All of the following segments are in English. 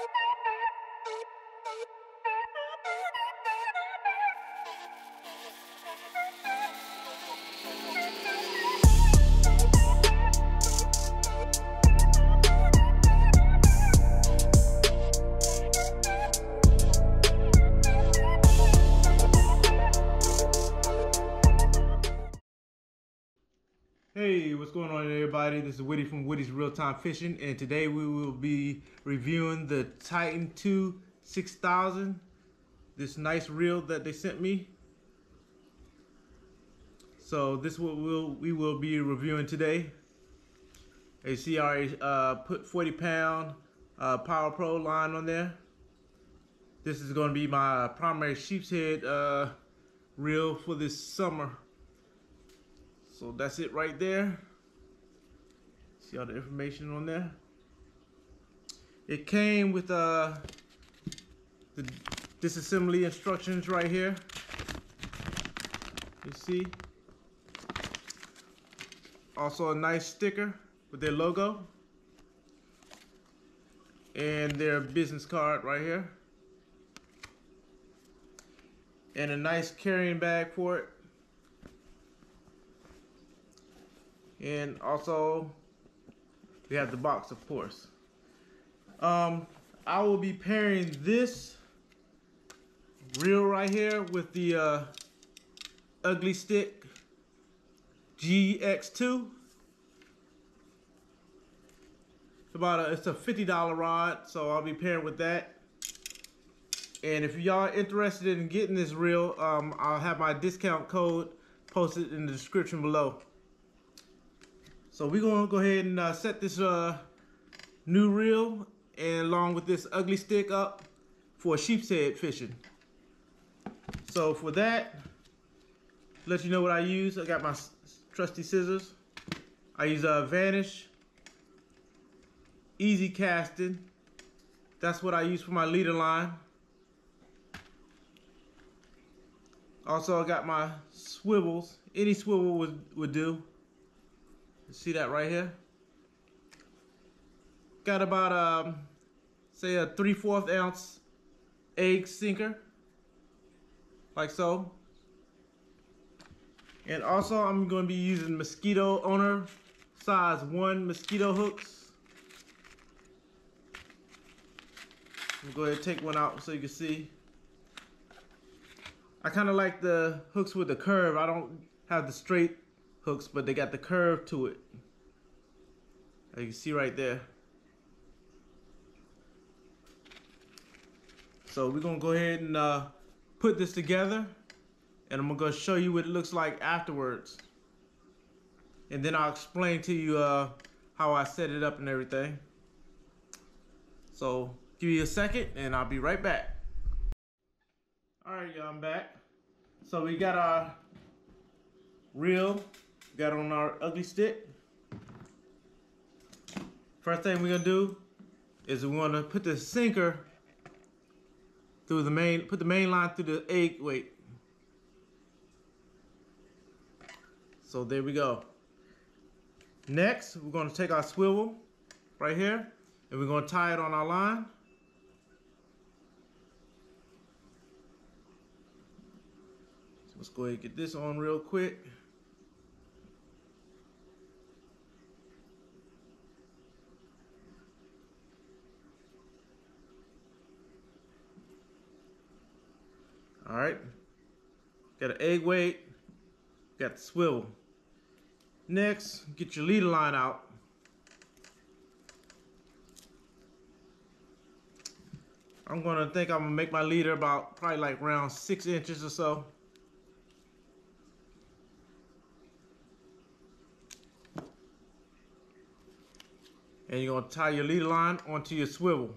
Thank you. Hey, what's going on everybody? This is Woody from Woody's Reeltime Fishing and today we will be reviewing the Titan 2 6000 this nice reel that they sent me. So this what we'll, we will be reviewing today. You see I already uh, put 40 pound uh, Power Pro line on there. This is going to be my primary sheep's head uh, reel for this summer. So that's it right there. See all the information on there. It came with uh, the disassembly instructions right here. You see. Also a nice sticker with their logo. And their business card right here. And a nice carrying bag for it. And also, we have the box, of course. Um, I will be pairing this reel right here with the uh, Ugly Stik GX2. It's about a, it's a $50 rod, so I'll be pairing with that. And if y'all are interested in getting this reel, um, I'll have my discount code posted in the description below. So we're gonna go ahead and uh, set this uh, new reel and along with this ugly stick up for sheep's head fishing. So for that, let you know what I use. I got my trusty scissors. I use a uh, Vanish Easy Casting. That's what I use for my leader line. Also, I got my swivels. Any swivel would, would do. See that right here? Got about, um, say a 3 4 ounce egg sinker. Like so. And also I'm going to be using mosquito owner size 1 mosquito hooks. I'm go ahead and take one out so you can see. I kind of like the hooks with the curve. I don't have the straight hooks, but they got the curve to it. As you see right there. So we're gonna go ahead and uh, put this together and I'm gonna show you what it looks like afterwards. And then I'll explain to you uh, how I set it up and everything. So give me a second and I'll be right back. All right, y'all, I'm back. So we got our reel got on our ugly stick. First thing we're gonna do is we wanna put the sinker through the main, put the main line through the egg weight. So there we go. Next, we're gonna take our swivel right here and we're gonna tie it on our line. Let's go ahead and get this on real quick. All right. An egg weight. Got the swivel. Next, get your leader line out. I'm gonna think I'm gonna make my leader about probably like around six inches or so. And you're gonna tie your leader line onto your swivel.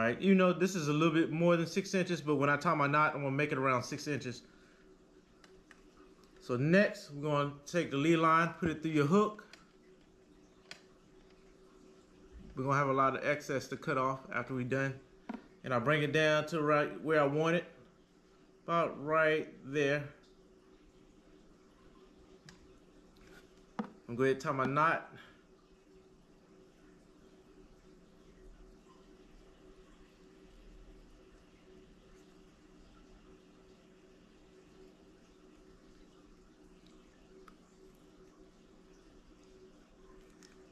All right, you know, this is a little bit more than six inches, but when I tie my knot, I'm gonna make it around six inches. So next, we're gonna take the lead line, put it through your hook. We're gonna have a lot of excess to cut off after we're done. And I bring it down to right where I want it, about right there. I'm going to tie my knot.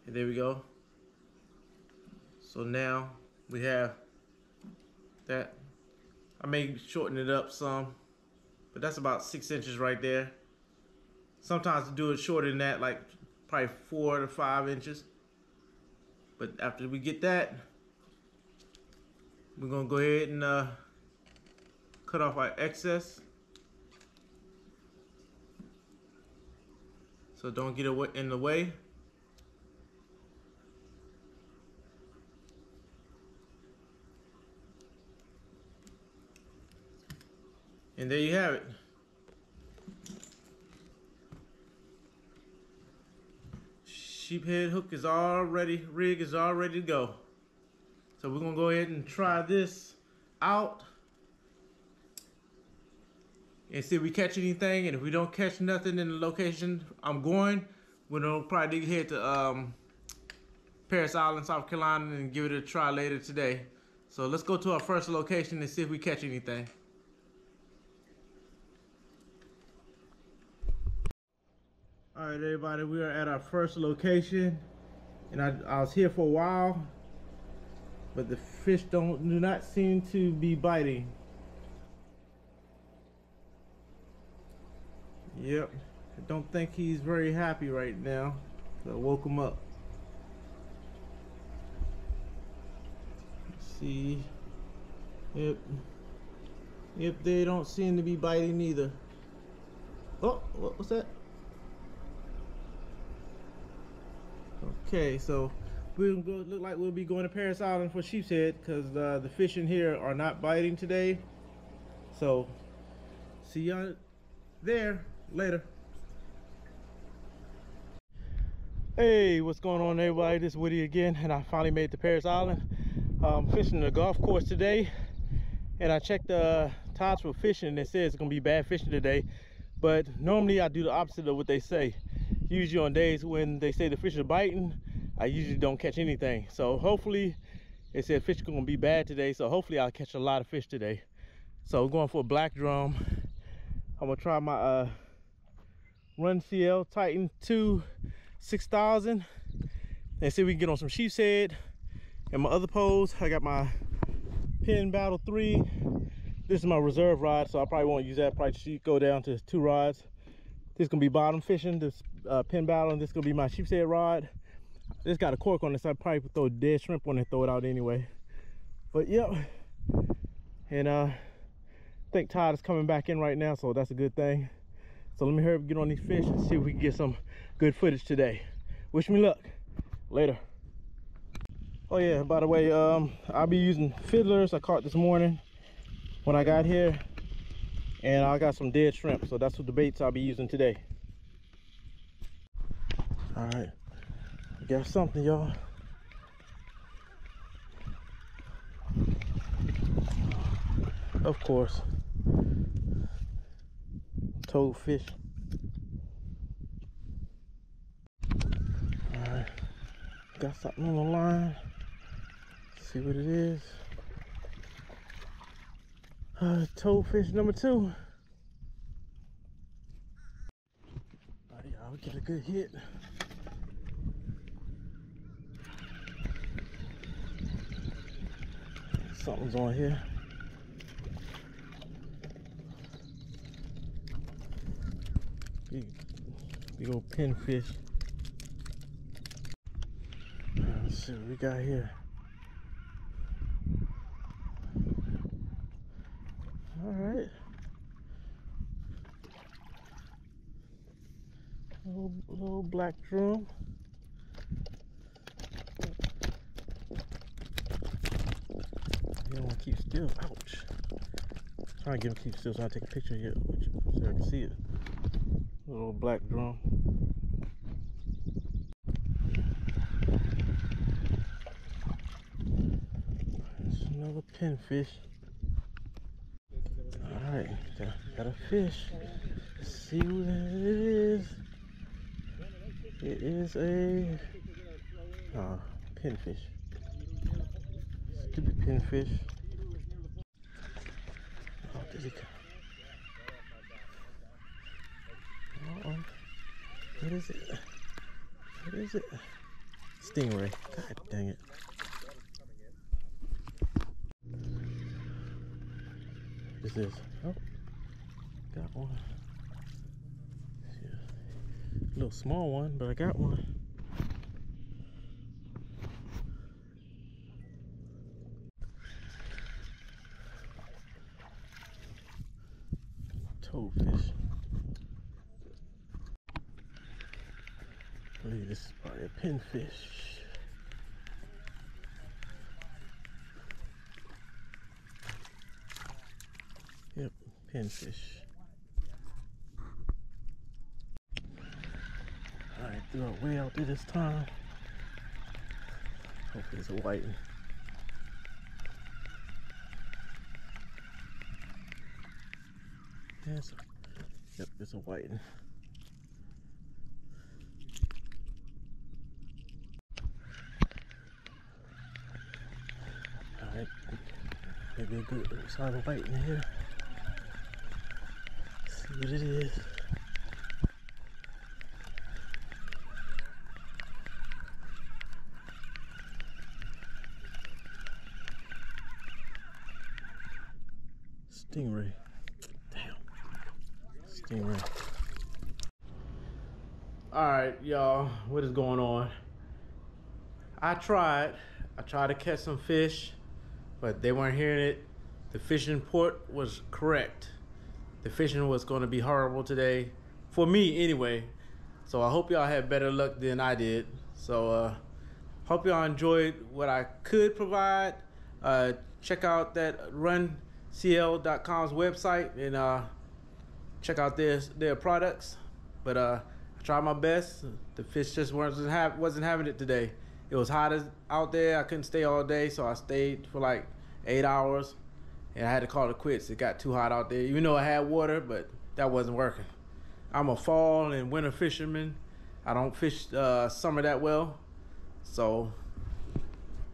And there we go. So now we have that. I may shorten it up some, but that's about six inches right there. Sometimes to do it shorter than that, like probably four to five inches. But after we get that, we're gonna go ahead and uh, cut off our excess. So don't get in the way. And there you have it. Sheephead hook is already, rig is all ready to go. So we're gonna go ahead and try this out and see if we catch anything. And if we don't catch nothing in the location I'm going, we're gonna probably head to um, Parris Island, South Carolina and give it a try later today. So let's go to our first location and see if we catch anything. All right, everybody, we are at our first location, and I, I was here for a while, but the fish don't do not seem to be biting. Yep, I don't think he's very happy right now, I woke him up. Let's see, yep, yep, they don't seem to be biting either. Oh, what was that? Okay, so we look like we'll be going to Parris Island for Sheepshead because uh, the fish in here are not biting today. So, see y'all there later. Hey, what's going on everybody? This is Woody again and I finally made to Parris Island. I'm fishing the golf course today and I checked the tides for fishing and it says it's gonna be bad fishing today. But normally I do the opposite of what they say usually on days when they say the fish are biting, I usually don't catch anything. So hopefully, they said fish are gonna be bad today, so hopefully I'll catch a lot of fish today. So we're going for a black drum. I'm gonna try my uh, RUNCL Titan 2 6000 and see if we can get on some sheep's head. And my other poles, I got my Penn Battle 3. This is my reserve rod, so I probably won't use that. Probably go down to two rods. This is gonna be bottom fishing. This uh, Penn Battle, and this is gonna be my sheep's head rod. This got a cork on so I probably throw dead shrimp on it and throw it out anyway. But yep, and uh, I think Todd is coming back in right now, so that's a good thing. So let me hurry up get on these fish and see if we can get some good footage today. Wish me luck. Later. Oh yeah, by the way, um, I'll be using fiddlers I caught this morning when I got here. And I got some dead shrimp, so that's what the baits I'll be using today. All right, got something, y'all. Of course, toadfish. All right, got something on the line. Let's see what it is. Uh, toadfish number two. All right, y'all, get a good hit. Something's on here. Big, big old pinfish. Let's see what we got here. All right. Little, little black drum. Still. Ouch. I'm trying to get him to keep still so I take a picture here so I can see it. Little black drum. There's another pinfish. Alright, got, a fish. Let's see what it is. It is a uh, pinfish. Stupid pinfish. Uh oh. What is it? What is it? Stingray. God dang it. This is. Oh, got one. Yeah. A little small one, but I got one. Toadfish. I believe this is probably a pinfish. Yep, pinfish. Alright, threw it way out there this time. Hopefully it's a white one. Yes. Yep, it's a white. Alright. Maybe a good solid white in here. see what it is. Stingray. Damn. Stingray. Alright, y'all. What is going on? I tried. I tried to catch some fish, but they weren't hearing it. The fishing port was correct. The fishing was going to be horrible today. For me, anyway. So I hope y'all had better luck than I did. So, uh, hope y'all enjoyed what I could provide. Uh, check out that runcl.com's website and uh, check out their their products. But uh, I tried my best. The fish just wasn't have, wasn't having it today. It was hot as, out there. I couldn't stay all day, so I stayed for like eight hours, and I had to call it quits. It got too hot out there. Even though I had water, but that wasn't working. I'm a fall and winter fisherman. I don't fish uh, summer that well, so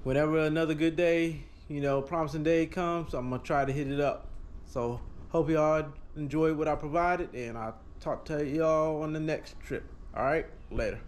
whenever another good day, you know, promising day comes, I'm gonna try to hit it up. So hope y'all enjoyed what I provided, and I'll talk to y'all on the next trip. All right, later.